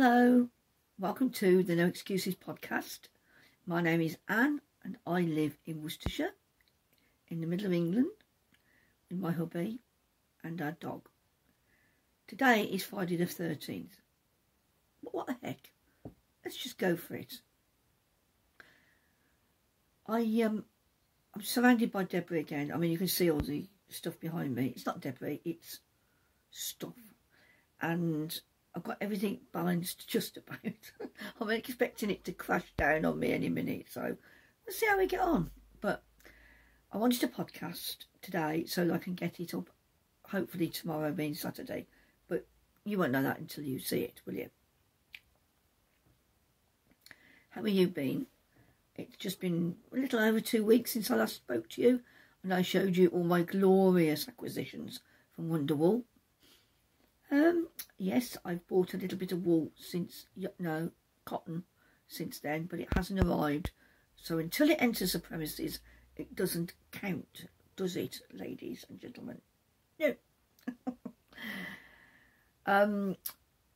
Hello, welcome to the No Excuses podcast. My name is Anne and I live in Worcestershire, in the middle of England, with my hubby and our dog. Today is Friday the 13th. But what the heck? Let's just go for it. I um I'm surrounded by debris again. I mean you can see all the stuff behind me. It's not debris, it's stuff. And I've got everything balanced just about. I'm expecting it to crash down on me any minute, so let's see how we get on. But I wanted a podcast today so I can get it up hopefully tomorrow being Saturday. But you won't know that until you see it, will you? How have you been? It's just been a little over two weeks since I last spoke to you and I showed you all my glorious acquisitions from Wonderwool. Um, yes, I've bought a little bit of wool since, no, cotton since then, but it hasn't arrived. So until it enters the premises, it doesn't count, does it, ladies and gentlemen? No. um,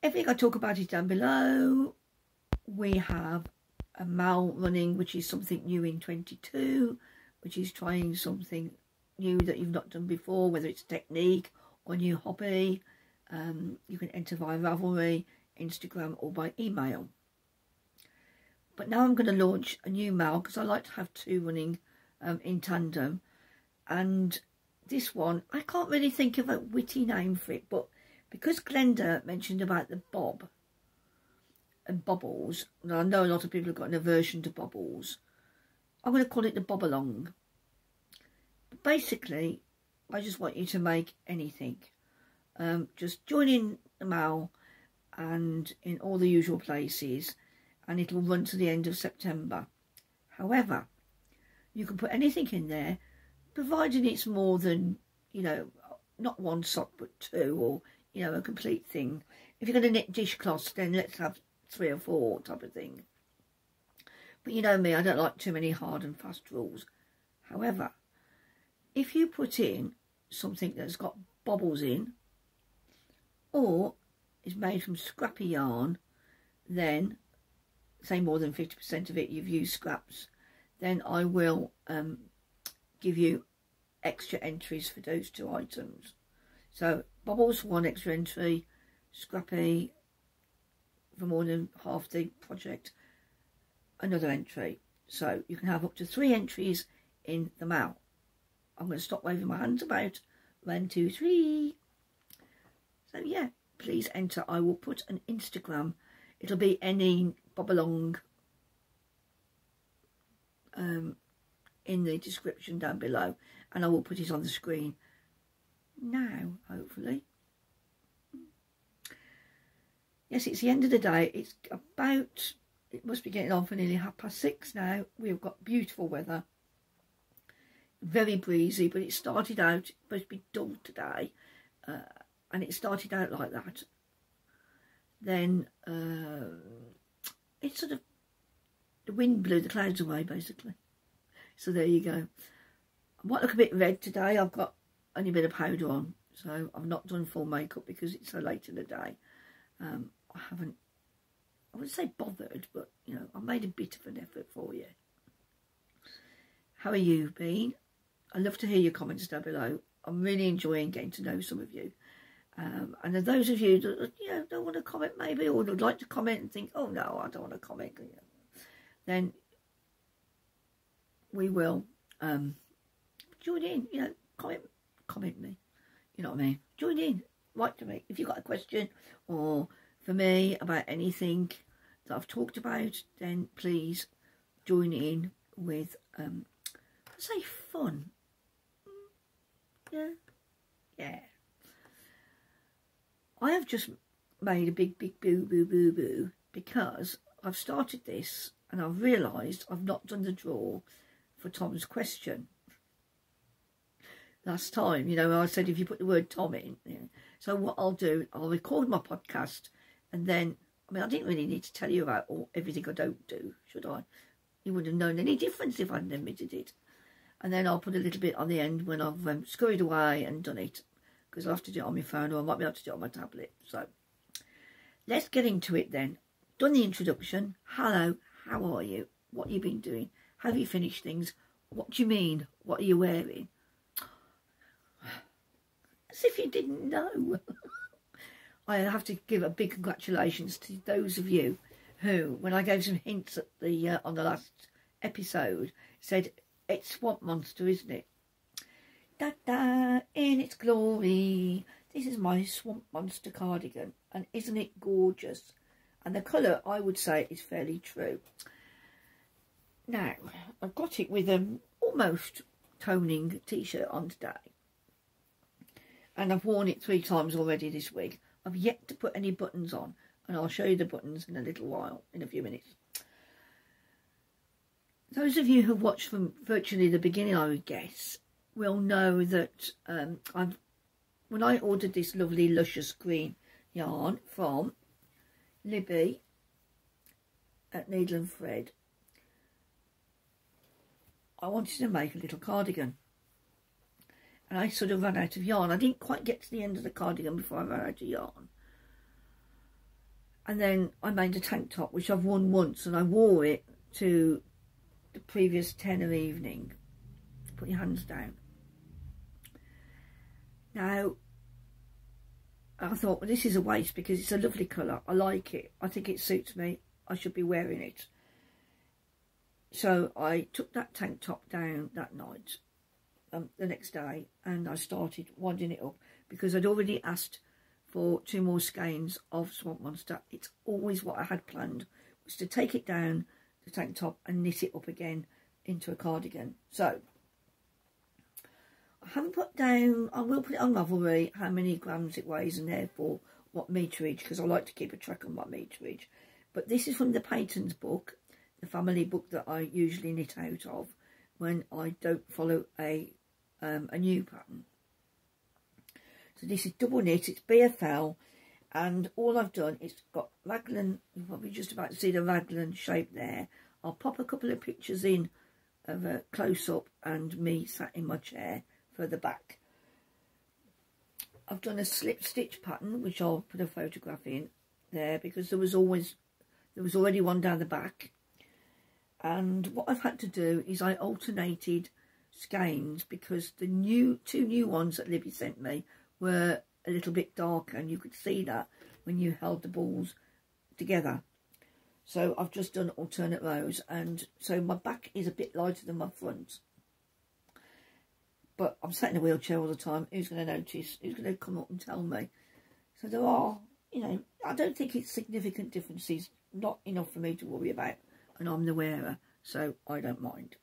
everything I talk about is down below. We have a MAL running, which is something new in 22, which is trying something new that you've not done before, whether it's technique or new hobby. Um, you can enter via Ravelry, Instagram or by email. But now I'm going to launch a new mail because I like to have two running um, in tandem. And this one, I can't really think of a witty name for it, but because Glenda mentioned about the bob and bubbles, and I know a lot of people have got an aversion to bobbles, I'm going to call it the bob along. Basically, I just want you to make anything um, just join in the mail and in all the usual places and it'll run to the end of September. However, you can put anything in there providing it's more than, you know, not one sock but two or, you know, a complete thing. If you're going to knit dishcloths then let's have three or four type of thing. But you know me, I don't like too many hard and fast rules. However, if you put in something that's got bobbles in or is made from scrappy yarn, then say more than 50% of it you've used scraps, then I will um, give you extra entries for those two items. So bobbles one extra entry, scrappy for more than half the project, another entry. So you can have up to three entries in the MAL. I'm going to stop waving my hands about. One, two, three. So yeah, please enter. I will put an Instagram. It'll be any bob along um, in the description down below. And I will put it on the screen now, hopefully. Yes, it's the end of the day. It's about, it must be getting on for nearly half past six now. We've got beautiful weather. Very breezy, but it started out, supposed to be dull today. Uh, and it started out like that, then uh, it sort of, the wind blew the clouds away basically. So there you go. I might look a bit red today. I've got only a bit of powder on. So I've not done full makeup because it's so late in the day. Um, I haven't, I wouldn't say bothered, but, you know, I made a bit of an effort for you. How are you been? I'd love to hear your comments down below. I'm really enjoying getting to know some of you. Um, and those of you that you know don't want to comment maybe or would like to comment and think, oh no, I don't want to comment, then we will um, join in. You know, comment, comment me. You know what I mean? Join in. Write to me if you've got a question or for me about anything that I've talked about. Then please join in with um, say fun. Yeah, yeah. I have just made a big, big boo, boo, boo, boo because I've started this and I've realised I've not done the draw for Tom's question. Last time, you know, I said if you put the word Tom in. So what I'll do, I'll record my podcast and then, I mean, I didn't really need to tell you about all, everything I don't do, should I? You wouldn't have known any difference if I hadn't admitted it. And then I'll put a little bit on the end when I've um, scurried away and done it because I have to do it on my phone or I might be able to do it on my tablet. So let's get into it then. Done the introduction. Hello, how are you? What you been doing? Have you finished things? What do you mean? What are you wearing? As if you didn't know. I have to give a big congratulations to those of you who, when I gave some hints at the uh, on the last episode, said it's Swamp Monster, isn't it? Da da, in its glory. This is my Swamp Monster cardigan, and isn't it gorgeous? And the colour, I would say, is fairly true. Now, I've got it with an almost toning t-shirt on today. And I've worn it three times already this week. I've yet to put any buttons on, and I'll show you the buttons in a little while, in a few minutes. Those of you who watched from virtually the beginning, I would guess, will know that um, I've when I ordered this lovely luscious green yarn from Libby at Needle and Fred, I wanted to make a little cardigan. And I sort of ran out of yarn. I didn't quite get to the end of the cardigan before I ran out of yarn. And then I made a tank top, which I've worn once, and I wore it to the previous tenner evening. Put your hands down. Now, I thought, well, this is a waste because it's a lovely colour. I like it. I think it suits me. I should be wearing it. So I took that tank top down that night, um, the next day, and I started winding it up because I'd already asked for two more skeins of Swamp Monster. It's always what I had planned, was to take it down, the tank top, and knit it up again into a cardigan. So, I haven't put down, I will put it on Ravelry, how many grams it weighs and therefore what meterage, because I like to keep a track on my meterage. But this is from the Patons book, the family book that I usually knit out of when I don't follow a um, a new pattern. So this is double knit, it's BFL, and all I've done is got raglan, you're probably just about to see the raglan shape there. I'll pop a couple of pictures in of a close-up and me sat in my chair further back. I've done a slip stitch pattern, which I'll put a photograph in there because there was always, there was already one down the back and what I've had to do is I alternated skeins because the new two new ones that Libby sent me were a little bit darker and you could see that when you held the balls together. So I've just done alternate rows and so my back is a bit lighter than my front. But I'm sat in a wheelchair all the time. Who's going to notice? Who's going to come up and tell me? So there are, you know, I don't think it's significant differences. Not enough for me to worry about and I'm the wearer, so I don't mind.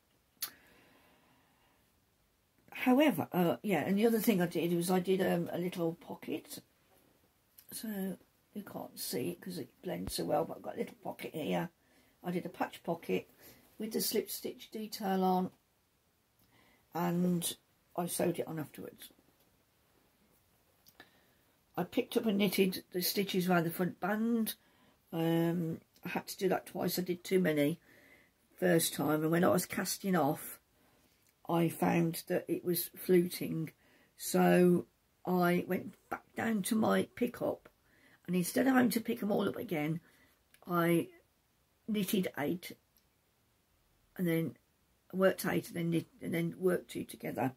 However, uh, yeah, and the other thing I did was I did um, a little pocket. So you can't see it because it blends so well, but I've got a little pocket here. I did a patch pocket with the slip stitch detail on and I sewed it on afterwards. I picked up and knitted the stitches around the front band. Um, I had to do that twice. I did too many first time. And when I was casting off, I found that it was fluting. So I went back down to my pickup. And instead of having to pick them all up again, I knitted eight. And then worked eight and then knit and then worked two together.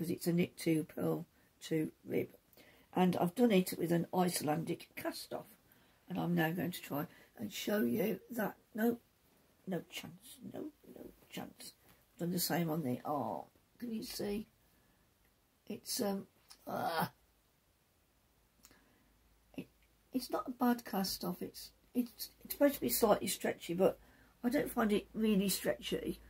Because it's a knit two, purl two, rib. And I've done it with an Icelandic cast off. And I'm now going to try and show you that no, no chance, no, no chance. I've done the same on the arm. Can you see? It's um, uh, it, it's not a bad cast off. It's it's it's supposed to be slightly stretchy, but I don't find it really stretchy.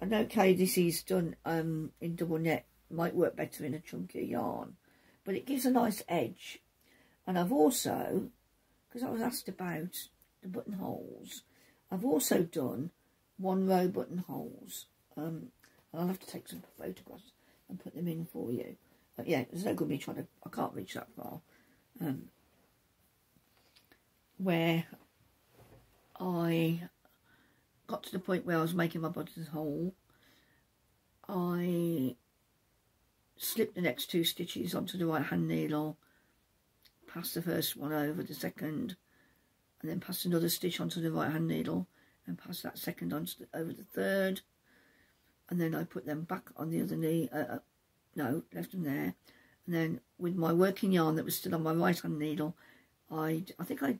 And okay, this is done um in double knit. Might work better in a chunkier yarn, but it gives a nice edge. And I've also, because I was asked about the buttonholes. I've also done one row buttonholes. Um, I'll have to take some photographs and put them in for you. But yeah, there's no good me trying to, I can't reach that far. Um, where I got to the point where I was making my buttonhole, I slipped the next two stitches onto the right hand needle, pass the first one over the second, and then pass another stitch onto the right hand needle and pass that second on the, over the third and then I put them back on the other knee, uh, uh, no, left them there. And then with my working yarn that was still on my right hand needle I, I think I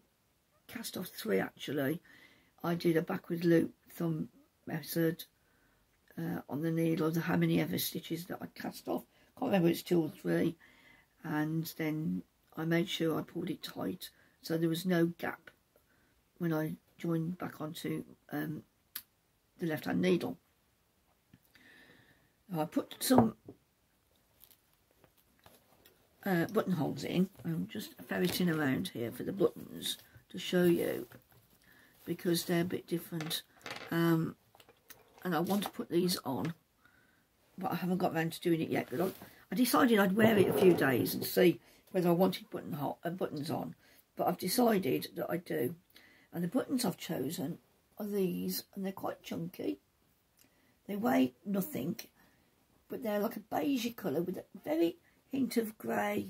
cast off three actually. I did a backward loop thumb method uh, on the needle of the how many ever stitches that I cast off can't remember it's two or three and then I made sure I pulled it tight so there was no gap when I joined back onto um, the left hand needle. I put some uh, buttonholes in. I'm just ferreting around here for the buttons to show you because they're a bit different. Um, and I want to put these on, but I haven't got around to doing it yet. But I, I decided I'd wear it a few days and see whether I wanted button uh, buttons on. But I've decided that I do. And the buttons I've chosen are these, and they're quite chunky. They weigh nothing, but they're like a beigey colour with a very hint of grey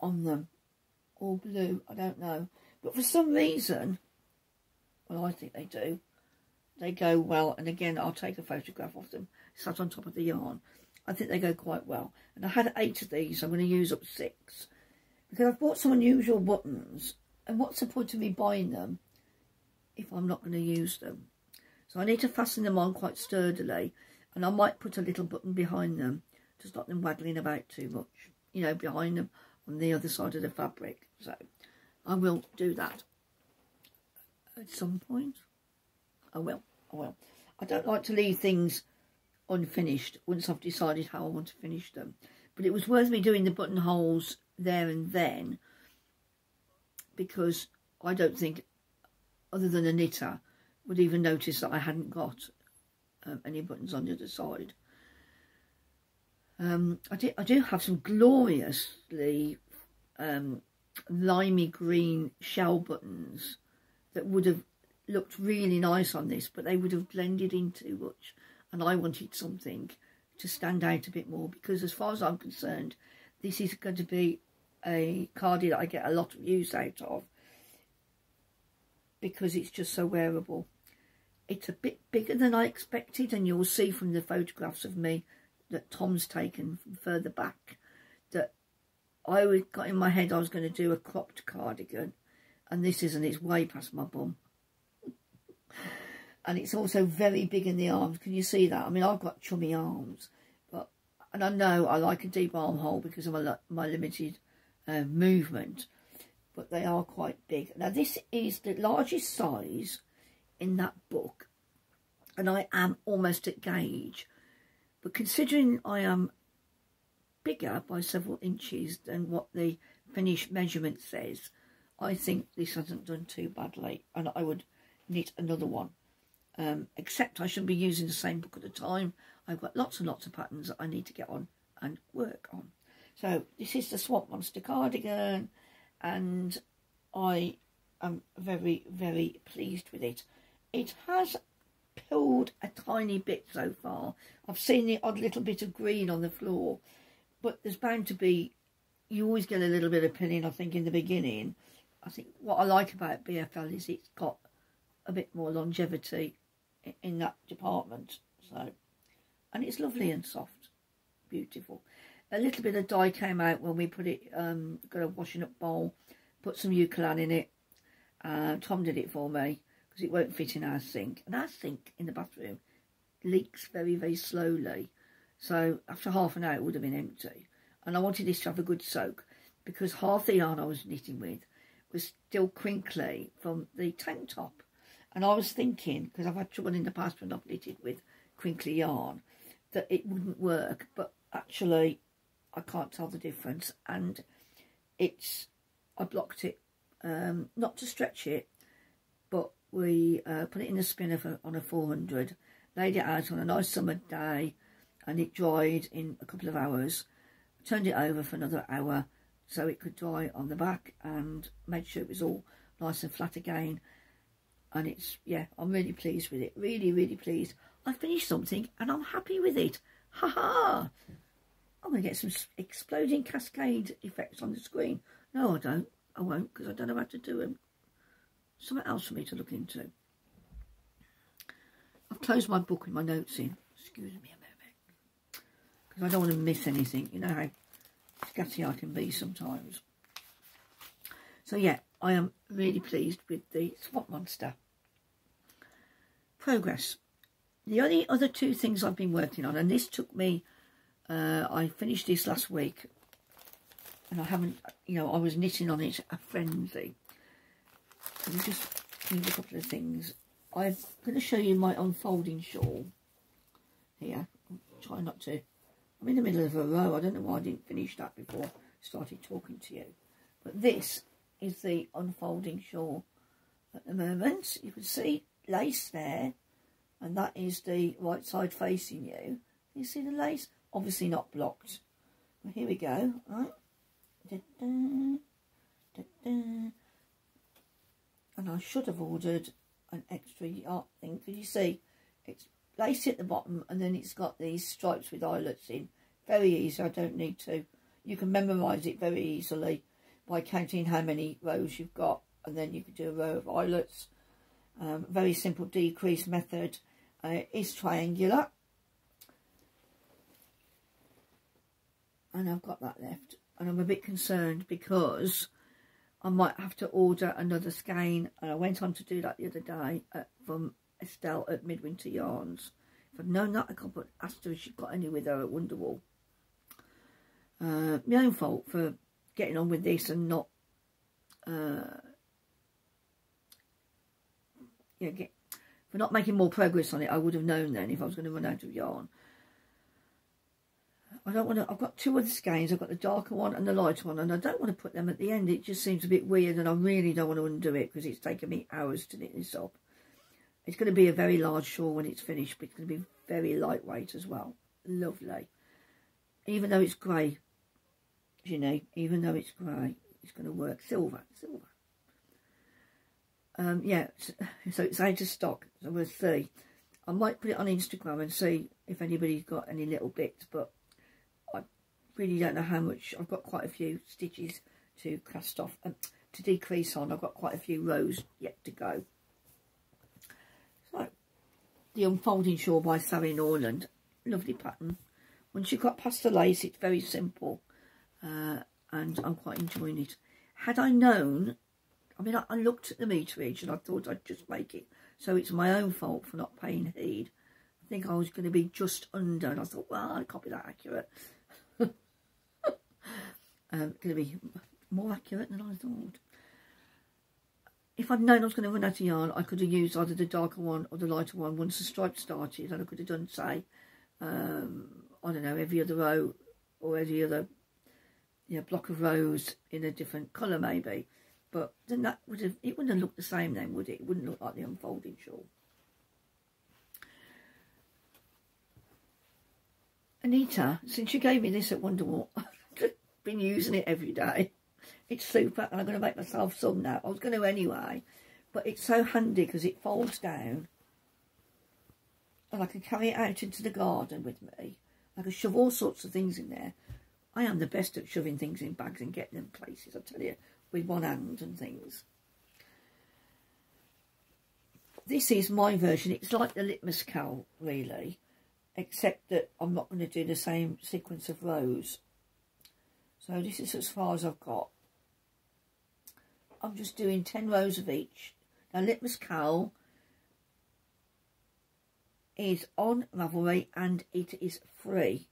on them, or blue, I don't know. But for some reason, well, I think they do, they go well. And again, I'll take a photograph of them, sat on top of the yarn. I think they go quite well. And I had eight of these, I'm going to use up six. Because I've bought some unusual buttons and what's the point of me buying them if I'm not going to use them? So I need to fasten them on quite sturdily. And I might put a little button behind them to stop them waggling about too much. You know, behind them on the other side of the fabric. So I will do that at some point. I will. I will. I don't like to leave things unfinished once I've decided how I want to finish them. But it was worth me doing the buttonholes there and then because I don't think, other than a knitter, would even notice that I hadn't got um, any buttons on the other side. Um, I, do, I do have some gloriously um, limey green shell buttons that would have looked really nice on this, but they would have blended in too much. And I wanted something to stand out a bit more because as far as I'm concerned, this is going to be a cardi that I get a lot of use out of because it's just so wearable. It's a bit bigger than I expected and you'll see from the photographs of me that Tom's taken from further back that I got in my head I was going to do a cropped cardigan and this isn't, it's way past my bum. And it's also very big in the arms. Can you see that? I mean, I've got chummy arms, but and I know I like a deep armhole because of my, my limited uh, movement, but they are quite big. Now this is the largest size in that book, and I am almost at gauge. But considering I am bigger by several inches than what the finished measurement says, I think this hasn't done too badly, and I would knit another one. Um, except I shouldn't be using the same book at a time. I've got lots and lots of patterns that I need to get on and work on. So this is the Swamp Monster cardigan and I am very, very pleased with it. It has pulled a tiny bit so far. I've seen the odd little bit of green on the floor, but there's bound to be, you always get a little bit of pilling, I think, in the beginning. I think what I like about BFL is it's got a bit more longevity in that department. So, and it's lovely and soft, beautiful a little bit of dye came out when we put it, um, got a washing up bowl, put some Eucalan in it. Uh, Tom did it for me because it won't fit in our sink. And our sink in the bathroom leaks very, very slowly. So after half an hour it would have been empty. And I wanted this to have a good soak because half the yarn I was knitting with was still crinkly from the tank top. And I was thinking, because I've had trouble in the past when I've knitted with crinkly yarn, that it wouldn't work. But actually I can't tell the difference and it's I blocked it um, not to stretch it but we uh, put it in a spinner for, on a 400 laid it out on a nice summer day and it dried in a couple of hours turned it over for another hour so it could dry on the back and made sure it was all nice and flat again and it's yeah I'm really pleased with it really really pleased I finished something and I'm happy with it ha ha I'm to get some exploding cascade effects on the screen. No, I don't. I won't because I don't know how to do them. something else for me to look into. I've closed my book with my notes in. Excuse me a moment. Because I don't want to miss anything. You know how scatty I can be sometimes. So yeah, I am really pleased with the Swamp Monster. Progress. The only other two things I've been working on, and this took me, uh, I finished this last week, and I haven't, you know, I was knitting on it a frenzy. Let me just move a couple of things. I'm going to show you my unfolding shawl here. Try not to. I'm in the middle of a row. I don't know why I didn't finish that before I started talking to you. But this is the unfolding shawl at the moment. You can see lace there. And that is the right side facing you. You see the lace? Obviously not blocked. Well, here we go. Right. Da -da, da and I should have ordered an extra art thing because you see it's lace at the bottom and then it's got these stripes with eyelets in very easy I don't need to you can memorize it very easily by counting how many rows you've got and then you can do a row of eyelets um, very simple decrease method uh, is triangular and I've got that left and I'm a bit concerned because I might have to order another skein. And I went on to do that the other day at, from Estelle at Midwinter Yarns. If I'd known that, I could have asked her if she'd got any with her at Wonderwool. Uh, my own fault for getting on with this and not, uh, yeah, get, for not making more progress on it. I would have known then if I was going to run out of yarn. I don't want to, I've got two other skeins. I've got the darker one and the lighter one, and I don't want to put them at the end. It just seems a bit weird, and I really don't want to undo it because it's taken me hours to knit this up. It's going to be a very large shawl when it's finished, but it's going to be very lightweight as well. Lovely. Even though it's grey, you know, even though it's grey, it's going to work. Silver, silver. Um, yeah, so, so it's out of stock, so we'll see. I might put it on Instagram and see if anybody's got any little bits, but I really don't know how much. I've got quite a few stitches to cast off, um, to decrease on. I've got quite a few rows yet to go. So, the Unfolding Shawl by Sally Norlund. Lovely pattern. Once you've got past the lace, it's very simple. Uh, and I'm quite enjoying it. Had I known, I mean, I, I looked at the meterage and I thought I'd just make it. So it's my own fault for not paying heed. I think I was going to be just under. And I thought, well, I can't be that accurate um, going to be more accurate than I thought. If I'd known I was going to run out of yarn, I could have used either the darker one or the lighter one once the stripe started, and I could have done, say, um, I don't know, every other row or every other you know, block of rows in a different colour, maybe. But then that would have, it wouldn't have looked the same then, would it? It wouldn't look like the unfolding shawl. Anita, since you gave me this at Wonderwool, I've been using it every day. It's super, and I'm going to make myself some now. I was going to anyway, but it's so handy because it folds down, and I can carry it out into the garden with me. I can shove all sorts of things in there. I am the best at shoving things in bags and getting them places, I tell you, with one hand and things. This is my version. It's like the litmus cowl, really, except that I'm not going to do the same sequence of rows. So this is as far as I've got. I'm just doing 10 rows of each. Now Litmus Cowl is on Ravelry and it is free.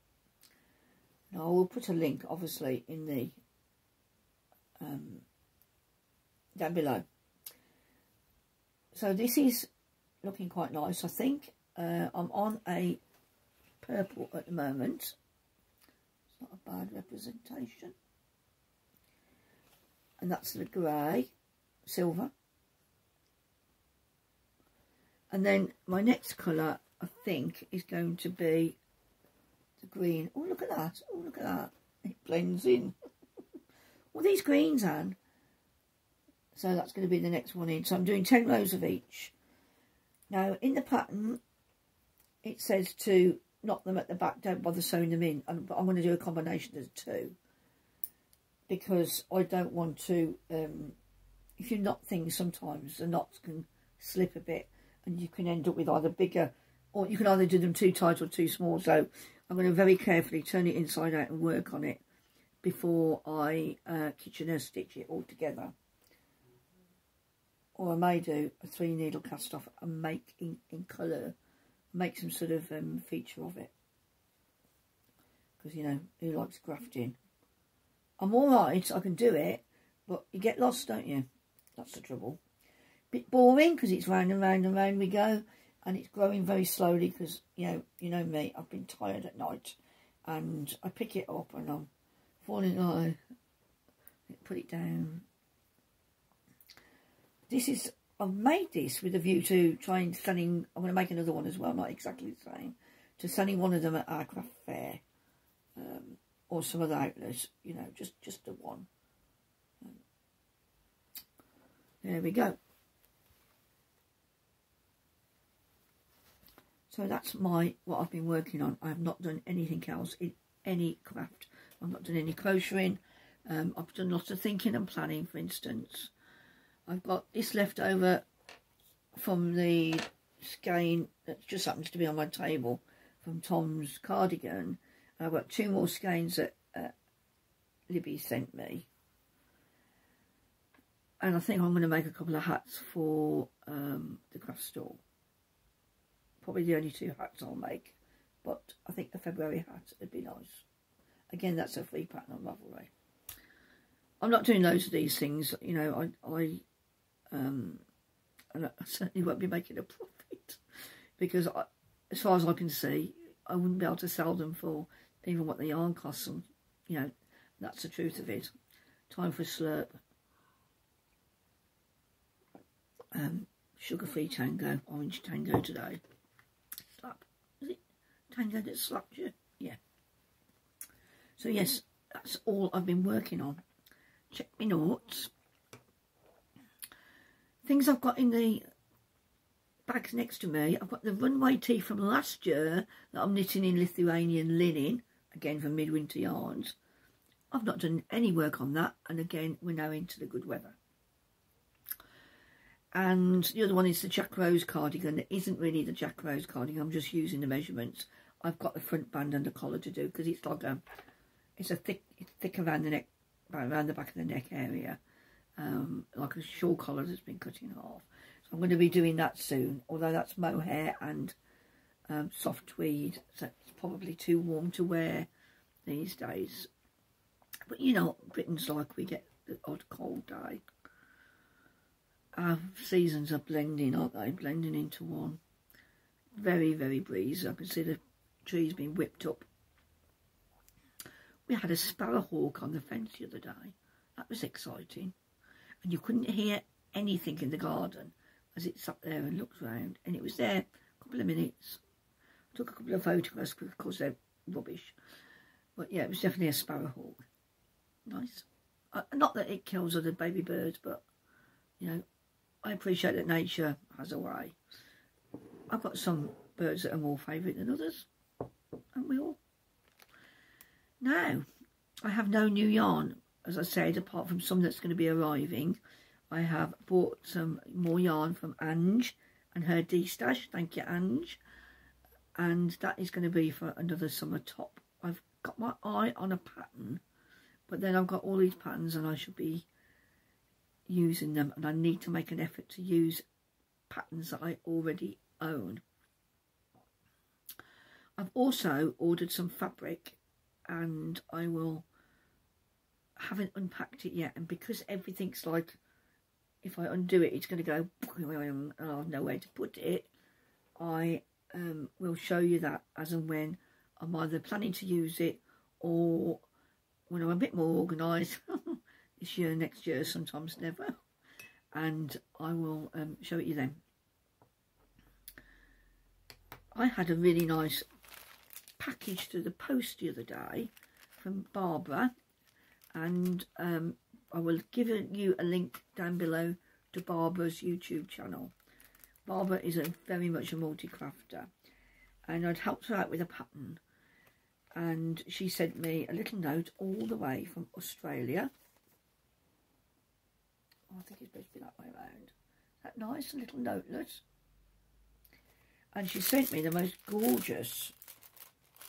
Now I will put a link obviously in the um, down below. So this is looking quite nice I think. Uh, I'm on a purple at the moment It's not a bad representation. And that's the grey, silver. And then my next colour, I think, is going to be the green. Oh, look at that. Oh, look at that. It blends in. well, these greens, Anne. So that's going to be the next one in. So I'm doing 10 rows of each. Now, in the pattern, it says to knock them at the back, don't bother sewing them in. I'm, I'm going to do a combination of two because I don't want to um, if you knot things sometimes the knots can slip a bit and you can end up with either bigger or you can either do them too tight or too small so I'm going to very carefully turn it inside out and work on it before I uh, Kitchener stitch it all together. Or I may do a three needle cast off and make in, in colour make some sort of um, feature of it. Because you know who likes grafting? I'm alright I can do it but you get lost don't you? That's the trouble. Bit boring because it's round and round and round we go and it's growing very slowly because you know you know me I've been tired at night and I pick it up and I'm falling I put it down. This is I've made this with a view to trying selling I'm going to make another one as well not exactly the same to selling one of them at our craft fair um, or some other outlets you know just just the one. Um, there we go So that's my what I've been working on. I have not done anything else in any craft. I've not done any crocheting. Um, I've done lots of thinking and planning, for instance. I've got this left over from the skein that just happens to be on my table from Tom's cardigan. I've got two more skeins that uh, Libby sent me. And I think I'm going to make a couple of hats for um, the craft store probably the only two hats I'll make. But I think a February hat would be nice. Again, that's a free pattern on Ravelry. I'm not doing loads of these things. You know, I, I, um, I certainly won't be making a profit because I, as far as I can see, I wouldn't be able to sell them for even what the yarn costs them. You know, that's the truth of it. Time for a slurp. Um, sugar-free tango, orange tango today. Tango that slapped you. Yeah. So yes, that's all I've been working on. Check my notes. Things I've got in the bags next to me. I've got the runway tee from last year that I'm knitting in Lithuanian linen, again from Midwinter Yarns. I've not done any work on that, and again, we're now into the good weather. And the other one is the Jack Rose cardigan. It isn't really the Jack Rose cardigan, I'm just using the measurements I've got the front band and the collar to do because it's like a, it's a thick, it's thick around the neck, around the back of the neck area, um, like a shawl collar that's been cut in half. So I'm going to be doing that soon, although that's mohair and um, soft tweed, so it's probably too warm to wear these days. But you know, Britain's like we get the odd cold day. Our seasons are blending, aren't they? Blending into one. Very, very breezy. I can see the trees being whipped up. We had a sparrowhawk on the fence the other day. That was exciting. And you couldn't hear anything in the garden as it sat there and looked round. And it was there a couple of minutes. I took a couple of photographs because they're rubbish. But yeah, it was definitely a sparrowhawk. Nice. Uh, not that it kills other baby birds, but, you know, I appreciate that nature has a way. I've got some birds that are more favourite than others aren't we all? Now, I have no new yarn, as I said, apart from some that's going to be arriving. I have bought some more yarn from Ange and her D-stash. Thank you, Ange. And that is going to be for another summer top. I've got my eye on a pattern, but then I've got all these patterns and I should be using them. And I need to make an effort to use patterns that I already own. I've also ordered some fabric and I will haven't unpacked it yet. And because everything's like if I undo it it's going to go and I have nowhere to put it I um, will show you that as and when I'm either planning to use it or when I'm a bit more organised this year next year sometimes never. And I will um, show it you then. I had a really nice package to the post the other day from Barbara and um, I will give you a link down below to Barbara's YouTube channel. Barbara is a very much a multi-crafter and I'd helped her out with a pattern and she sent me a little note all the way from Australia. I think it's supposed to be that way around. That nice little notelet. And she sent me the most gorgeous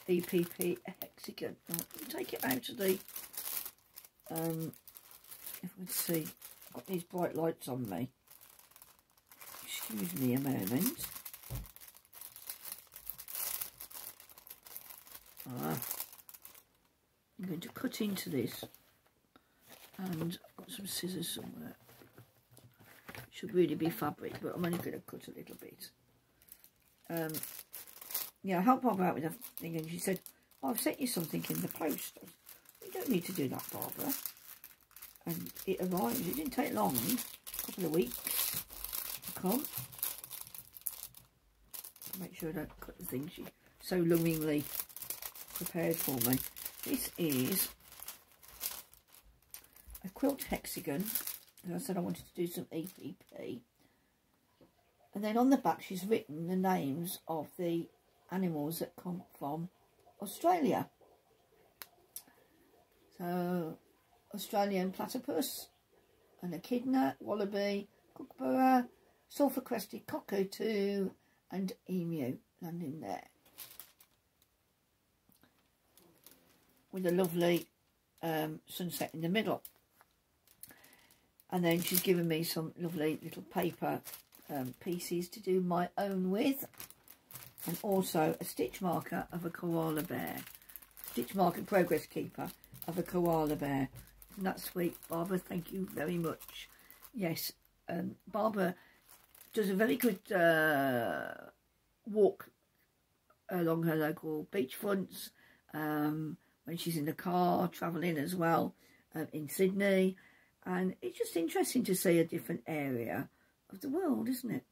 EPP hexagon. Now, take it out of the, um, if we see, I've got these bright lights on me. Excuse me a moment. Ah, I'm going to cut into this and I've got some scissors somewhere. Should really be fabric, but I'm only going to cut a little bit. Um, yeah, I helped Bob out with everything, and she said, oh, "I've sent you something in the post." You don't need to do that, Barbara. And it arrived. It didn't take long, a couple of weeks to come. Make sure I don't cut the things she so lovingly prepared for me. This is a quilt hexagon. And I said I wanted to do some EPP. And then on the back she's written the names of the animals that come from Australia. So Australian platypus, an echidna, wallaby, kookaburra, sulphur-crested cockatoo and emu landing there. With a lovely um, sunset in the middle. And then she's given me some lovely little paper um, pieces to do my own with. And also a stitch marker of a koala bear. Stitch marker progress keeper of a koala bear. Isn't that sweet? Barbara, thank you very much. Yes, um, Barbara does a very good uh, walk along her local beachfronts um, when she's in the car, travelling as well uh, in Sydney. And it's just interesting to see a different area of the world, isn't it?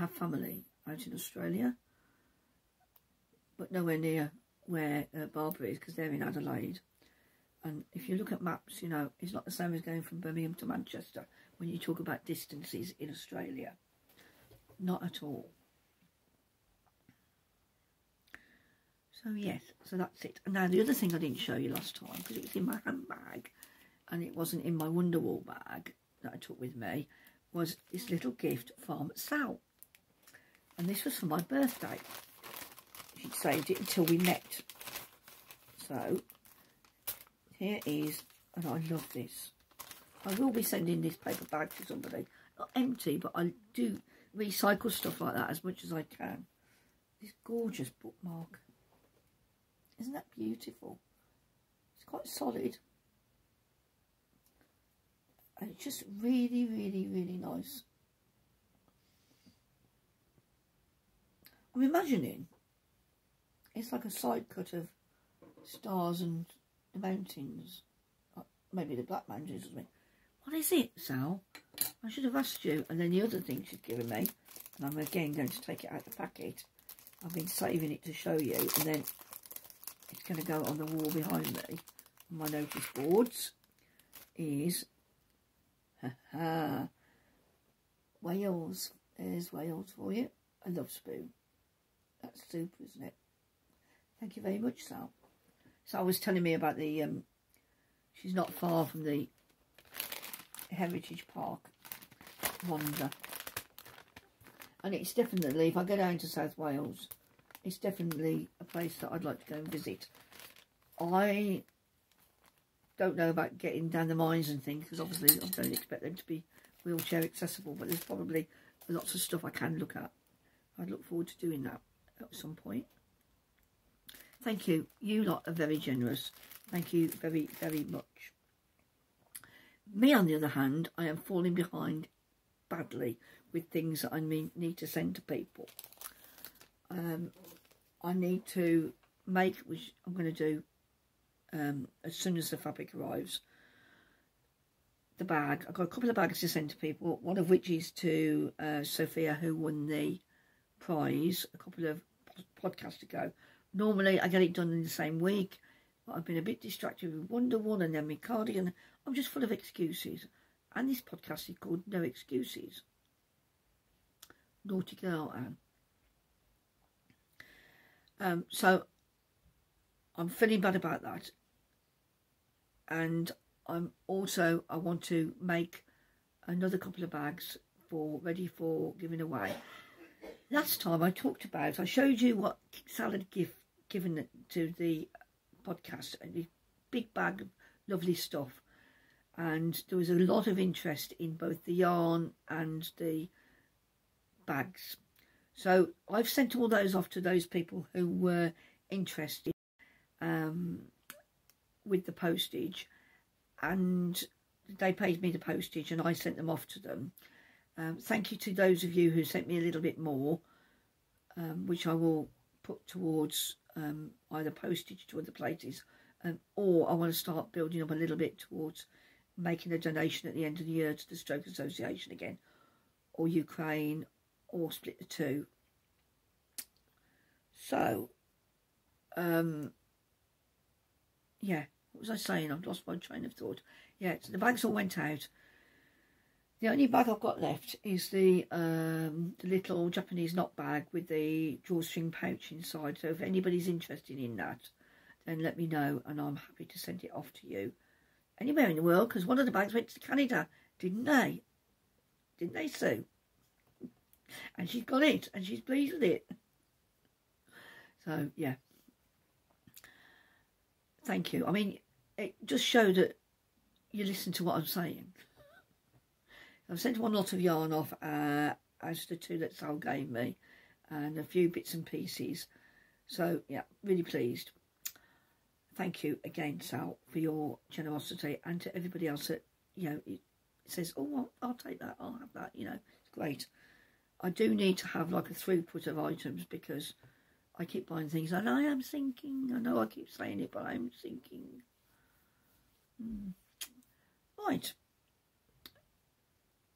Have family out in Australia, but nowhere near where uh, Barbara is because they're in Adelaide. And if you look at maps, you know, it's not the same as going from Birmingham to Manchester when you talk about distances in Australia. Not at all. So yes, so that's it. Now the other thing I didn't show you last time because it was in my handbag and it wasn't in my Wonderwool bag that I took with me was this little gift from Sal. And this was for my birthday. She'd saved it until we met. So here is, and I love this. I will be sending this paper bag to somebody. Not empty, but I do recycle stuff like that as much as I can. This gorgeous bookmark. Isn't that beautiful? It's quite solid. And it's just really, really, really nice. I'm imagining it's like a side cut of stars and the mountains. Uh, maybe the Black Mountains or something. What is it, Sal? I should have asked you. And then the other thing she's given me, and I'm again going to take it out of the packet. I've been saving it to show you, and then it's going to go on the wall behind me. My notice boards is ha ha Wales. There's Wales for you. I love spoon. That's super, isn't it? Thank you very much, Sal. Sal was telling me about the, um, she's not far from the Heritage Park Rhondda. And it's definitely, if I go down to South Wales, it's definitely a place that I'd like to go and visit. I don't know about getting down the mines and things, because obviously I don't expect them to be wheelchair accessible, but there's probably lots of stuff I can look at. I'd look forward to doing that at some point. Thank you. You lot are very generous. Thank you very, very much. Me, on the other hand, I am falling behind badly with things that I need to send to people. Um, I need to make, which I'm going to do um, as soon as the fabric arrives, the bag. I've got a couple of bags to send to people, one of which is to uh, Sophia, who won the prize a couple of podcasts ago. Normally, I get it done in the same week, but I've been a bit distracted with Wonderwool and then my cardigan. I'm just full of excuses. And this podcast is called No Excuses. Naughty girl, Anne. Um, so I'm feeling bad about that. And I'm also I want to make another couple of bags for ready for giving away. Last time I talked about, I showed you what salad gift given to the podcast, a big bag of lovely stuff, and there was a lot of interest in both the yarn and the bags. So I've sent all those off to those people who were interested um, with the postage, and they paid me the postage, and I sent them off to them. Um, thank you to those of you who sent me a little bit more, um, which I will put towards um, either postage to other places, um, or I want to start building up a little bit towards making a donation at the end of the year to the Stroke Association again, or Ukraine, or split the two. So, um, yeah, what was I saying? I've lost my train of thought. Yeah, so the bags all went out. The only bag I've got left is the um, the little Japanese knot bag with the drawstring pouch inside. So if anybody's interested in that, then let me know and I'm happy to send it off to you. Anywhere in the world, because one of the bags went to Canada, didn't they? Didn't they, Sue? And she's got it and she's pleased with it. So, yeah. Thank you. I mean, it just showed that you listen to what I'm saying. I've sent one lot of yarn off uh, as the two that Sal gave me and a few bits and pieces. So, yeah, really pleased. Thank you again, Sal, for your generosity and to everybody else that, you know, says, oh, I'll, I'll take that, I'll have that, you know, it's great. I do need to have like a throughput of items because I keep buying things and I am thinking, I know I keep saying it, but I'm thinking. Hmm. Right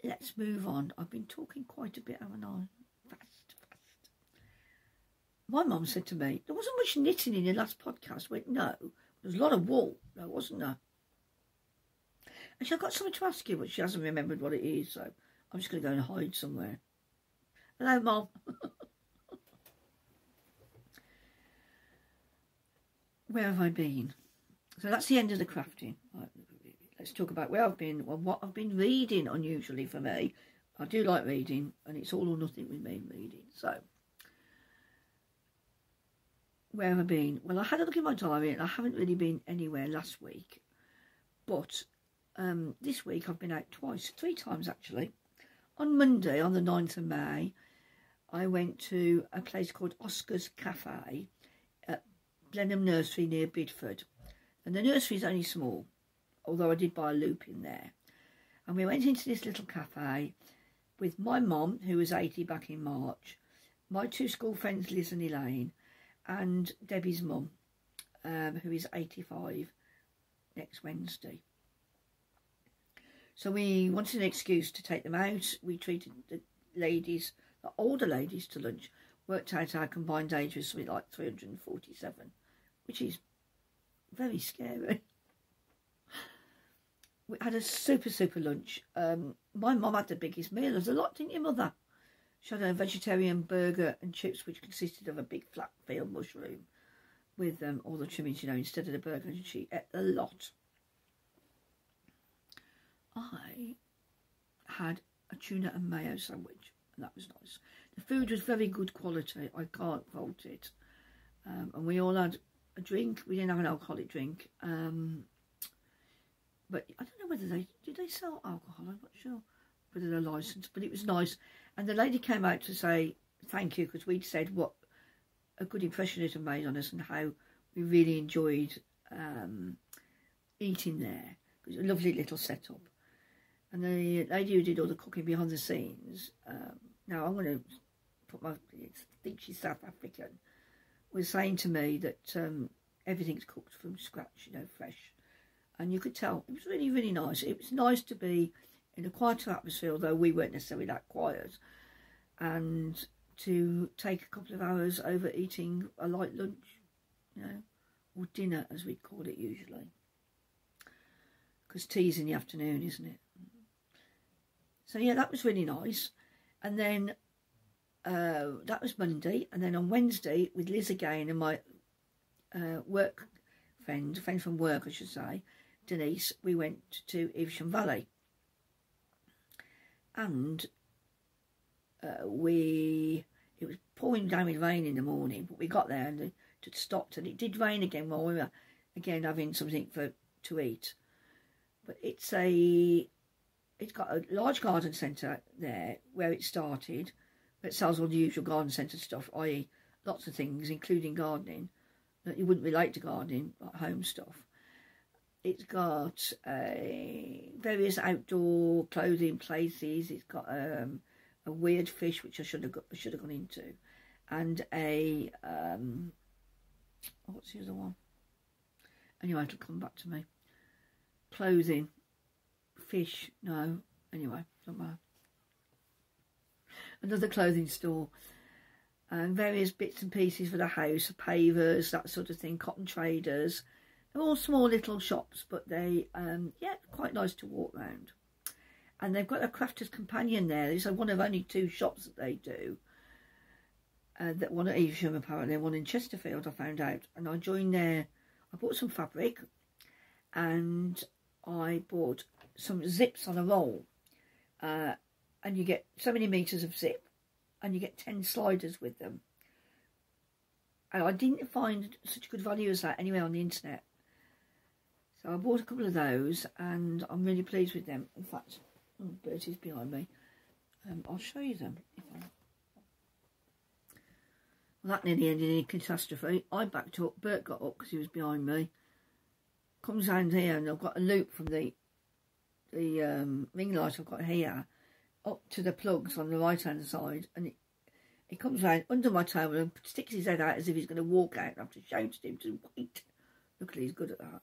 let's move on. I've been talking quite a bit, haven't I? Fast, fast. My mum said to me, there wasn't much knitting in your last podcast. I went, no, there was a lot of wool. No, wasn't there? And she, I've got something to ask you, but she hasn't remembered what it is, so I'm just going to go and hide somewhere. Hello, Mum. Where have I been? So that's the end of the crafting. Right let's talk about where I've been and what I've been reading unusually for me. I do like reading and it's all or nothing with me reading. So, where have I been? Well, I had a look in my diary and I haven't really been anywhere last week. But um, this week I've been out twice, three times actually. On Monday, on the 9th of May, I went to a place called Oscar's Cafe at Blenheim Nursery near Bidford. And the nursery is only small although I did buy a loop in there. And we went into this little cafe with my mom, who was 80 back in March, my two school friends, Liz and Elaine, and Debbie's mum, um, who is 85 next Wednesday. So we wanted an excuse to take them out. We treated the ladies, the older ladies, to lunch. Worked out our combined age was something like 347, which is very scary we had a super, super lunch. Um, my mum had the biggest meal. There's a lot, didn't your mother? She had a vegetarian burger and chips, which consisted of a big flat field mushroom with um, all the trimmings, you know, instead of the burger. And she ate a lot. I had a tuna and mayo sandwich, and that was nice. The food was very good quality. I can't fault it. Um, and we all had a drink. We didn't have an alcoholic drink. Um, but I don't know whether they did they sell alcohol. I'm not sure whether they're licensed, but it was nice. And the lady came out to say thank you because we'd said what a good impression it had made on us and how we really enjoyed um, eating there. It was a lovely little setup. And the lady who did all the cooking behind the scenes, um, now I'm going to put my, I think she's South African, was saying to me that um, everything's cooked from scratch, you know, fresh and you could tell it was really, really nice. It was nice to be in a quieter atmosphere, although we weren't necessarily that quiet, and to take a couple of hours over eating a light lunch, you know, or dinner as we call it usually. Because tea's in the afternoon, isn't it? So yeah, that was really nice. And then uh, that was Monday, and then on Wednesday with Liz again and my uh, work friend, friend from work, I should say, Denise, we went to Evesham Valley. And uh, we, it was pouring down with rain in the morning, but we got there and it stopped and it did rain again while we were again having something for to eat. But it's a, it's got a large garden centre there where it started, but sells all the usual garden centre stuff, i.e. lots of things, including gardening, that you wouldn't relate to gardening, like home stuff. It's got uh, various outdoor clothing places. It's got um, a weird fish, which I should have should have gone into, and a um, what's the other one? Anyway, it'll come back to me. Clothing, fish, no. Anyway, don't matter. Another clothing store and various bits and pieces for the house, pavers, that sort of thing, cotton traders. All small little shops, but they, um, yeah, quite nice to walk round. And they've got a crafter's companion there. It's one of only two shops that they do. Uh, that one at Evesham apparently, one in Chesterfield I found out. And I joined there, I bought some fabric and I bought some zips on a roll. Uh, and you get so many metres of zip and you get 10 sliders with them. And I didn't find such good value as that anywhere on the internet. So I bought a couple of those and I'm really pleased with them. In fact, oh, Bertie's behind me. Um, I'll show you them. Well, that nearly ended in a catastrophe. I backed up, Bert got up because he was behind me. Comes down here and I've got a loop from the the um, ring light I've got here up to the plugs on the right hand side and it, he comes round under my table and sticks his head out as if he's going to walk out. I have to shout at him to wait. Luckily he's good at that.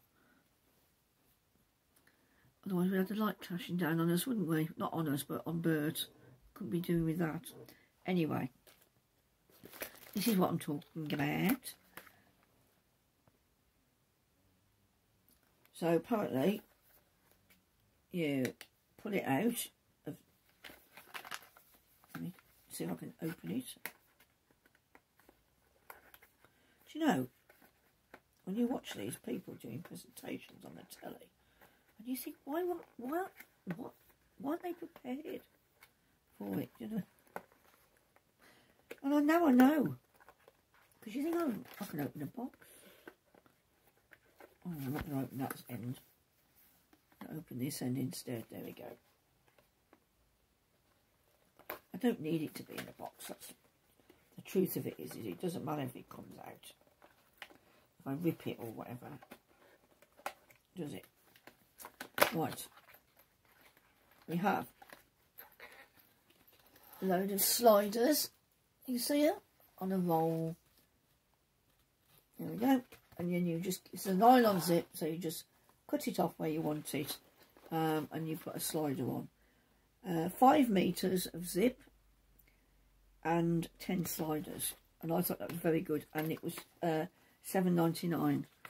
Otherwise we'd have the light crashing down on us, wouldn't we? Not on us, but on birds. Couldn't be doing with that. Anyway, this is what I'm talking about. So apparently, you pull it out of see if I can open it. Do you know, when you watch these people doing presentations on the telly, and you think, why, what, what, what, why aren't they prepared for it, you know? And I know, I know. Because you think, oh, I can open a box. Oh, I'm not going to open that end. open this end instead. There we go. I don't need it to be in a box. That's the truth of it is, is it doesn't matter if it comes out. If I rip it or whatever, does it? Right. We have a load of sliders. You see it on a roll. There we go. And then you just, it's a nylon zip, so you just cut it off where you want it. Um, and you put a slider on uh, 5 metres of zip and 10 sliders. And I thought that was very good. And it was uh, 7 99 well,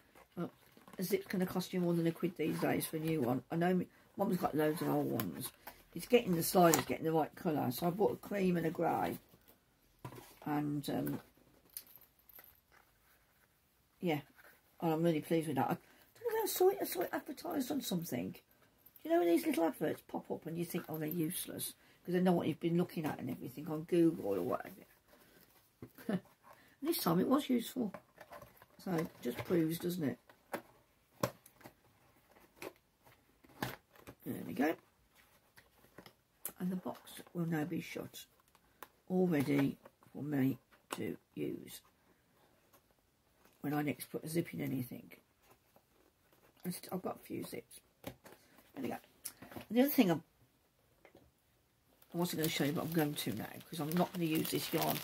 A zip's going to cost you more than a quid these days for a new one. I know Mum's got loads of old ones. It's getting the sliders, getting the right colour. So I bought a cream and a grey. And, um, yeah, I'm really pleased with that. I I saw it, I saw it advertised on something. You know when these little adverts pop up and you think, oh, they're useless because they know what you've been looking at and everything on Google or whatever. this time it was useful. So just proves, doesn't it? There we go. And the box will now be shut, all ready for me to use when I next put a zip in anything. I've got a few zips. There we go. The other thing I'm, I wasn't going to show you, but I'm going to now, because I'm not going to use this yarn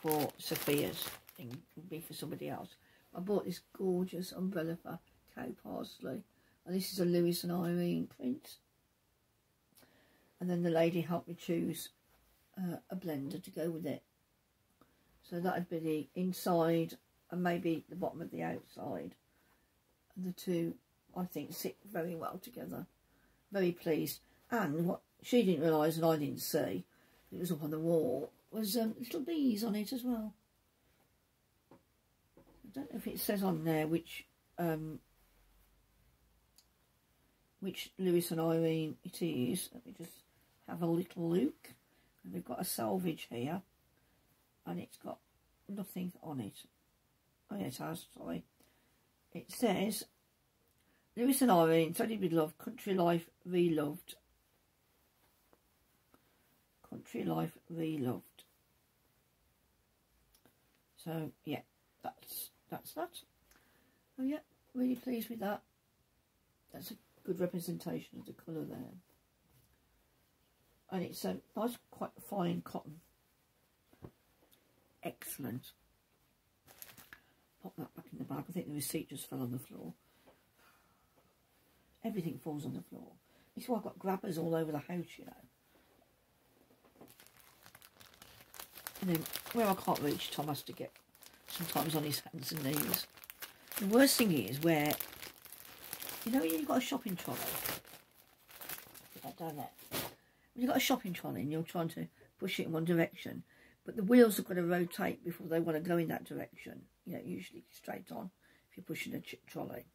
for Sophia's thing. It'll be for somebody else. I bought this gorgeous umbrella for cow parsley. And this is a Lewis and Irene print. And then the lady helped me choose uh, a blender to go with it. So that'd be the inside and maybe the bottom of the outside. And the two, I think, sit very well together very pleased. And what she didn't realise and I didn't see, it was up on the wall, was um, little bees on it as well. I don't know if it says on there which um, which Lewis and Irene it is. Let me just have a little look. And we've got a selvage here, and it's got nothing on it. Oh, yes, it has, sorry. It says, Lewis and Irene, studied with love, country life reloved. Country life reloved. So, yeah, that's that's that. Oh, yeah, really pleased with that. That's a good representation of the colour there. And it's a nice, quite fine cotton. Excellent. Pop that back in the bag. I think the receipt just fell on the floor. Everything falls on the floor. Is why I've got grabbers all over the house, you know. And then where I can't reach, Tom has to get sometimes on his hands and knees. The worst thing is where, you know, you've got a shopping trolley. Done that. You've got a shopping trolley and you're trying to push it in one direction, but the wheels have got to rotate before they want to go in that direction. You know, usually straight on if you're pushing a trolley.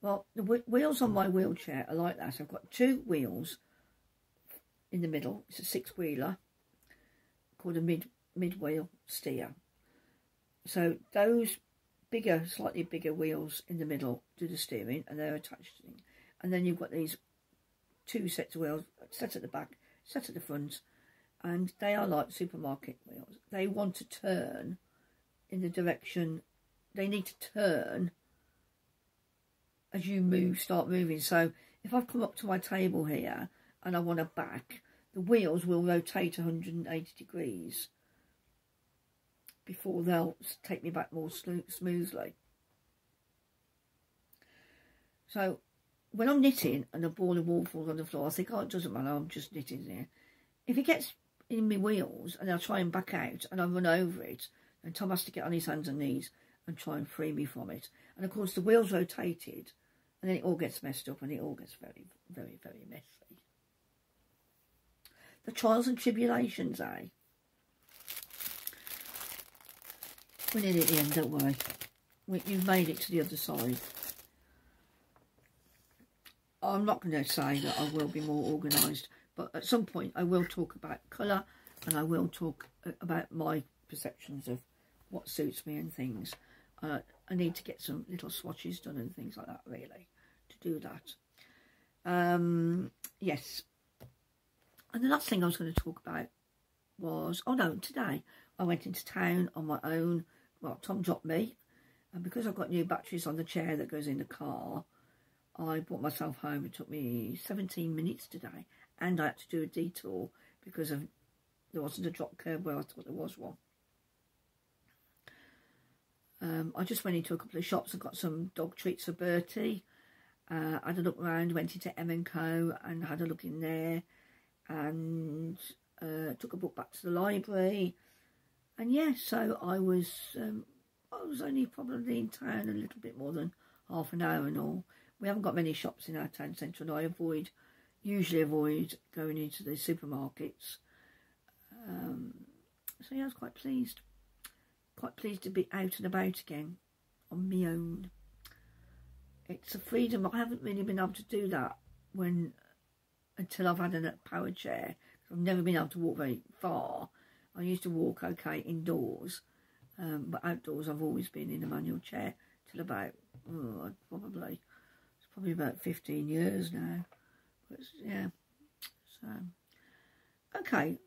Well, the wheels on my wheelchair are like that. I've got two wheels in the middle. It's a six-wheeler called a mid mid wheel steer. So those bigger, slightly bigger wheels in the middle do the steering, and they're attached. To and then you've got these two sets of wheels, set at the back, set at the front, and they are like supermarket wheels. They want to turn in the direction they need to turn as you move, start moving. So if I've come up to my table here and I want to back, the wheels will rotate 180 degrees before they'll take me back more smoothly. So when I'm knitting and a ball of wool falls on the floor, I think, oh, it doesn't matter, I'm just knitting there. If it gets in my wheels and I try and back out and I run over it, then Tom has to get on his hands and knees and try and free me from it. And of course the wheels rotated and then it all gets messed up and it all gets very, very, very messy. The trials and tribulations, eh? We're nearly at the end, don't worry. You've made it to the other side. I'm not going to say that I will be more organised, but at some point I will talk about colour and I will talk about my perceptions of what suits me and things. Uh, I need to get some little swatches done and things like that, really, to do that. Um, yes. And the last thing I was going to talk about was, oh no, today I went into town on my own. Well, Tom dropped me. And because I've got new batteries on the chair that goes in the car, I brought myself home. It took me 17 minutes today. And I had to do a detour because of there wasn't a drop curb where I thought there was one. Um, I just went into a couple of shops and got some dog treats for Bertie. Uh, had a look around, went into M & Co and had a look in there and uh, took a book back to the library. And yeah, so I was um, I was only probably in town a little bit more than half an hour and all. We haven't got many shops in our town centre and I avoid, usually avoid going into the supermarkets. Um, so yeah, I was quite pleased quite pleased to be out and about again on my own. It's a freedom. I haven't really been able to do that when until I've had a power chair. I've never been able to walk very far. I used to walk okay indoors, um, but outdoors I've always been in a manual chair till about oh, probably probably about fifteen years now. But yeah, so okay.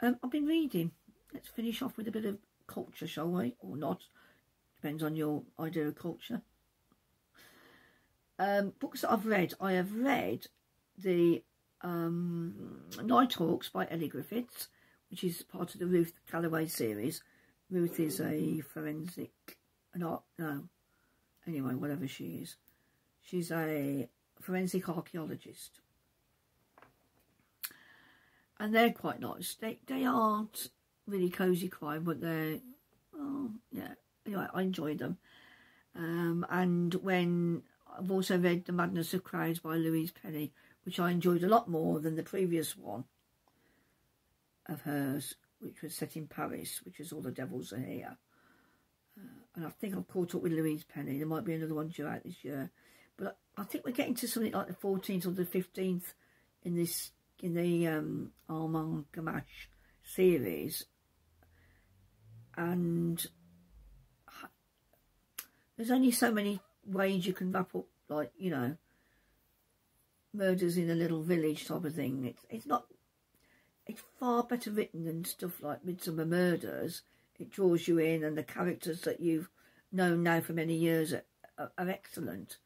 Um, I've been reading. Let's finish off with a bit of culture, shall we? Or not. Depends on your idea of culture. Um, books that I've read. I have read the um, Nighthawks by Elly Griffiths, which is part of the Ruth Galloway series. Ruth is a forensic, not no, anyway, whatever she is. She's a forensic archaeologist. And they're quite nice. They, they aren't really cosy crime, but they're, oh, yeah. Anyway, I enjoyed them. Um, and when I've also read The Madness of Crowds by Louise Penny, which I enjoyed a lot more than the previous one of hers, which was set in Paris, which is All the Devils Are Here. Uh, and I think I've caught up with Louise Penny. There might be another one due out this year. I think we're getting to something like the 14th or the 15th in this in the um, Armand Gamache series, and there's only so many ways you can wrap up, like you know, murders in a little village type of thing. It's it's not. It's far better written than stuff like Midsomer Murders. It draws you in, and the characters that you've known now for many years are, are, are excellent.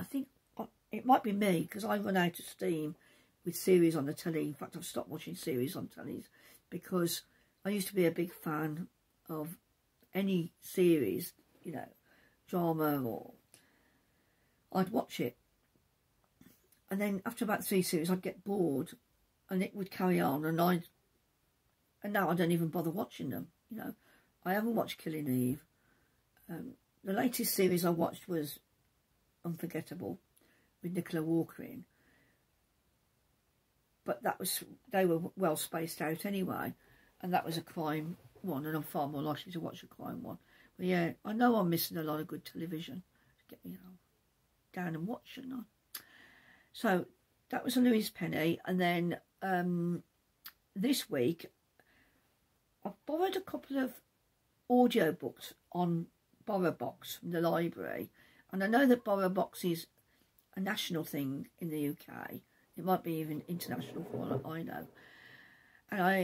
I think uh, it might be me because I run out of steam with series on the telly. In fact, I've stopped watching series on tellies because I used to be a big fan of any series, you know, drama or I'd watch it. And then after about three series, I'd get bored and it would carry on and I'd, and now I don't even bother watching them, you know. I haven't watched Killing Eve. Um, the latest series I watched was Unforgettable with Nicola Walker in but that was they were well spaced out anyway, and that was a crime one, and I'm far more likely to watch a crime one. But yeah, I know I'm missing a lot of good television. Get me down and watch, shouldn't? So that was a Louise Penny, and then um, this week I borrowed a couple of audio books on BorrowBox from the library, and I know that BorrowBox is a national thing in the UK it might be even international for all I know. And I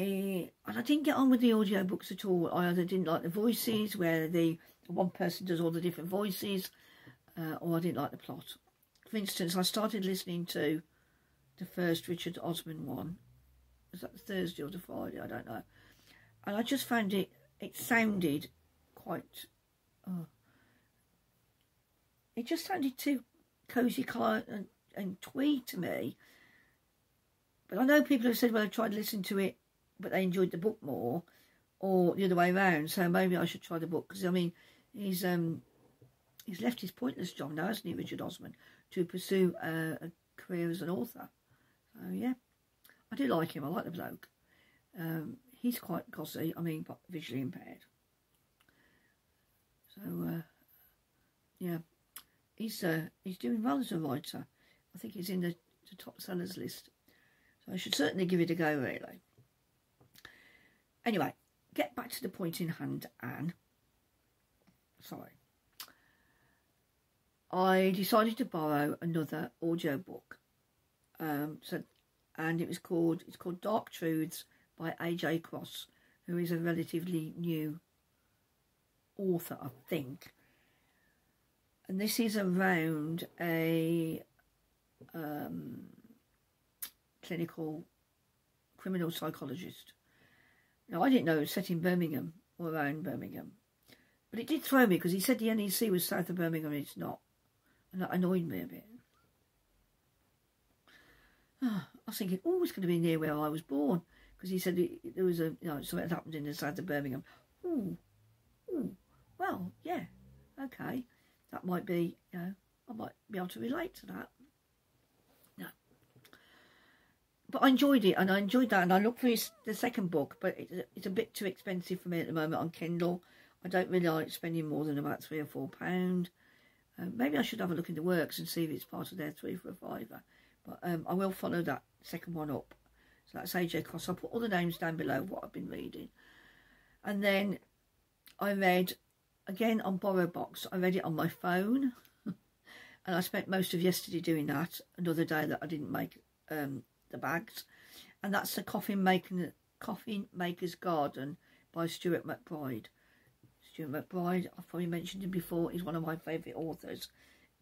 and I didn't get on with the audio books at all. I either didn't like the voices, where the one person does all the different voices, uh, or I didn't like the plot. For instance, I started listening to the first Richard Osman one. Was that Thursday or the Friday? I don't know. And I just found it. It sounded quite. Uh, it just sounded too cozy and, and to me. But I know people have said, well, I tried to listen to it, but they enjoyed the book more, or the other way around. So maybe I should try the book because I mean, he's um he's left his pointless job now, hasn't he, Richard Osman, to pursue a, a career as an author. So yeah, I do like him. I like the bloke. Um, he's quite gossy. I mean, visually impaired. So uh, yeah, he's uh, he's doing well as a writer. I think he's in the, the top sellers list so I should certainly give it a go, really. Anyway, get back to the point in hand, Anne. Sorry. I decided to borrow another audio book. Um, so, and it was called it's called Dark Truths by AJ Cross, who is a relatively new author, I think. And this is around a um, clinical criminal psychologist. Now, I didn't know it was set in Birmingham or around Birmingham. But it did throw me because he said the NEC was south of Birmingham and it's not. And that annoyed me a bit. Oh, I was thinking, oh, it's going to be near where I was born. Because he said it, there was a, you know, something happened in the south of Birmingham. Oh, oh, well, yeah, okay. That might be, you know, I might be able to relate to that. No. but I enjoyed it and I enjoyed that and I looked for his, the second book but it's, it's a bit too expensive for me at the moment on Kindle. I don't really like spending more than about three or four pound. Uh, maybe I should have a look in the works and see if it's part of their three for a fiver. But um, I will follow that second one up. So that's AJ Cross I'll put all the names down below what I've been reading. And then I read again on BorrowBox I read it on my phone and I spent most of yesterday doing that another day that I didn't make um, the bags, and that's the Coffin Making Coffin Maker's Garden by Stuart MacBride. Stuart MacBride, I've probably mentioned him before, he's one of my favourite authors.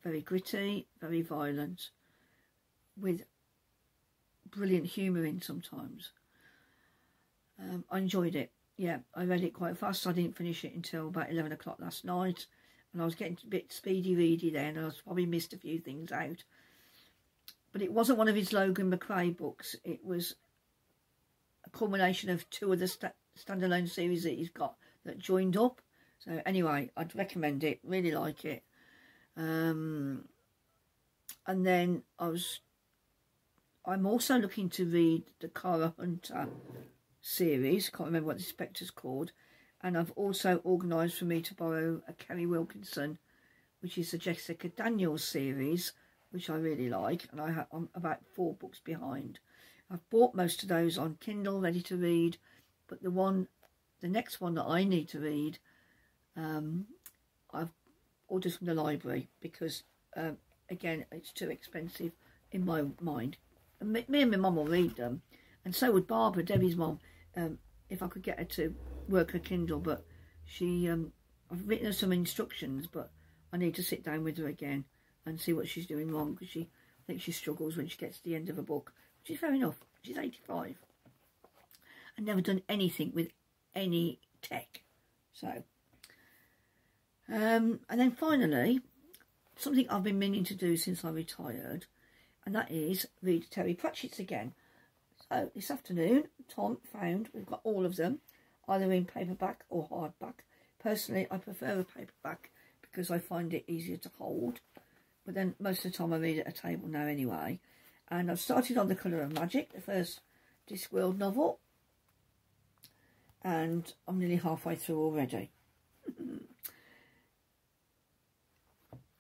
Very gritty, very violent, with brilliant humour in sometimes. Um, I enjoyed it. Yeah, I read it quite fast. I didn't finish it until about 11 o'clock last night. And I was getting a bit speedy ready then. I was probably missed a few things out. But it wasn't one of his Logan McRae books. It was a culmination of two of the st standalone series that he's got that joined up. So anyway, I'd recommend it. Really like it. Um, and then I was, I'm also looking to read the Cara Hunter series. Can't remember what the Spectre's called. And I've also organised for me to borrow a Kerry Wilkinson which is the Jessica Daniels series, which I really like, and I have, I'm about four books behind. I've bought most of those on Kindle, ready to read, but the one, the next one that I need to read, um, I've ordered from the library because, uh, again, it's too expensive in my mind. And me and my mum will read them, and so would Barbara, Debbie's mum, um, if I could get her to work her Kindle, but she, um, I've written her some instructions, but I need to sit down with her again and see what she's doing wrong because she, I think she struggles when she gets to the end of a book, which is fair enough. She's 85 and never done anything with any tech. So, um, and then finally, something I've been meaning to do since I retired, and that is read Terry Pratchett's again. So this afternoon, Tom found we've got all of them, either in paperback or hardback. Personally, I prefer a paperback because I find it easier to hold. But then most of the time I read at a table now anyway. And I've started on The Colour of Magic, the first Discworld novel. And I'm nearly halfway through already.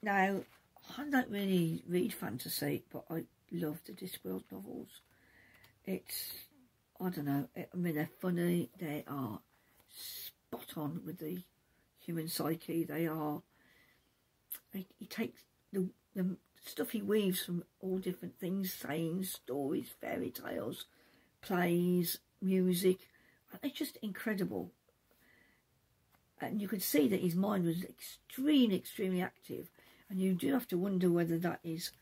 now, I don't really read fantasy, but I love the Discworld novels. It's, I don't know, I mean, they're funny, they are spot on with the human psyche, they are, he, takes the, the stuff he weaves from all different things, sayings, stories, fairy tales, plays, music, it's just incredible. And you could see that his mind was extremely, extremely active. And you do have to wonder whether that is,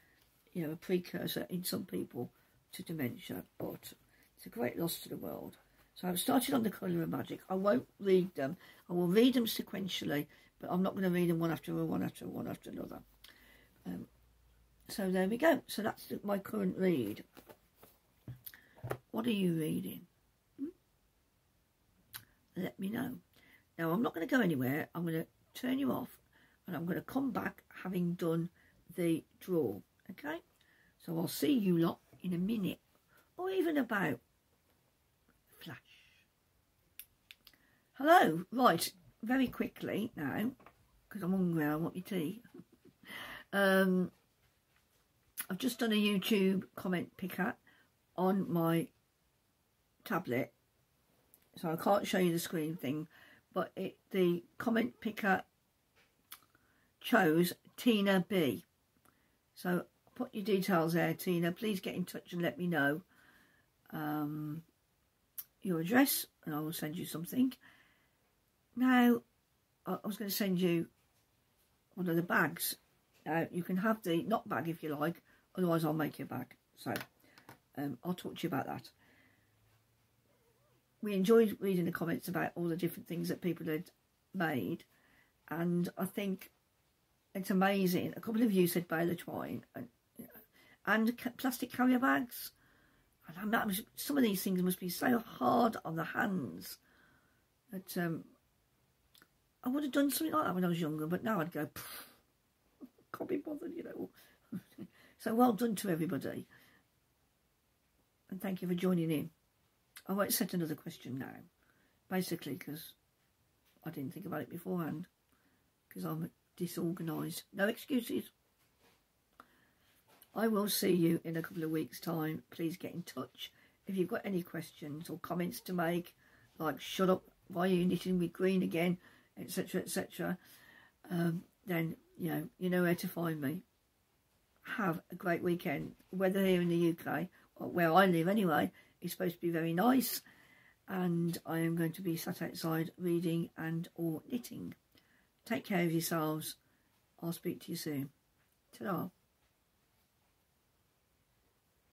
you know, a precursor in some people to dementia, but it's a great loss to the world. So I've started on the colour of magic. I won't read them. I will read them sequentially, but I'm not going to read them one after one after one after another. Um, so there we go. So that's my current read. What are you reading? Hmm? Let me know. Now I'm not going to go anywhere. I'm going to turn you off and I'm going to come back having done the draw. Okay? So I'll see you lot in a minute or even about flash. Hello, right, very quickly now, because I'm hungry, I want my tea. um, I've just done a YouTube comment picker on my tablet, so I can't show you the screen thing, but it the comment picker chose Tina B. So put your details there, Tina. Please get in touch and let me know um, your address and I will send you something. Now, I was going to send you one of the bags. You can have the knot bag if you like, otherwise I'll make you a bag. So, um, I'll talk to you about that. We enjoyed reading the comments about all the different things that people had made, and I think it's amazing. A couple of you said baler twine, and and plastic carrier bags. And I'm some of these things must be so hard on the hands that um, I would have done something like that when I was younger, but now I'd go, can't be bothered, you know. so well done to everybody. And thank you for joining in. I won't set another question now, basically because I didn't think about it beforehand, because I'm disorganised. No excuses. I will see you in a couple of weeks' time. Please get in touch. If you've got any questions or comments to make, like shut up, why are you knitting with green again, etc., etc., um, then, you know, you know where to find me. Have a great weekend. Weather here in the UK, where I live anyway, is supposed to be very nice. And I am going to be sat outside reading and or knitting. Take care of yourselves. I'll speak to you soon. Ta-da.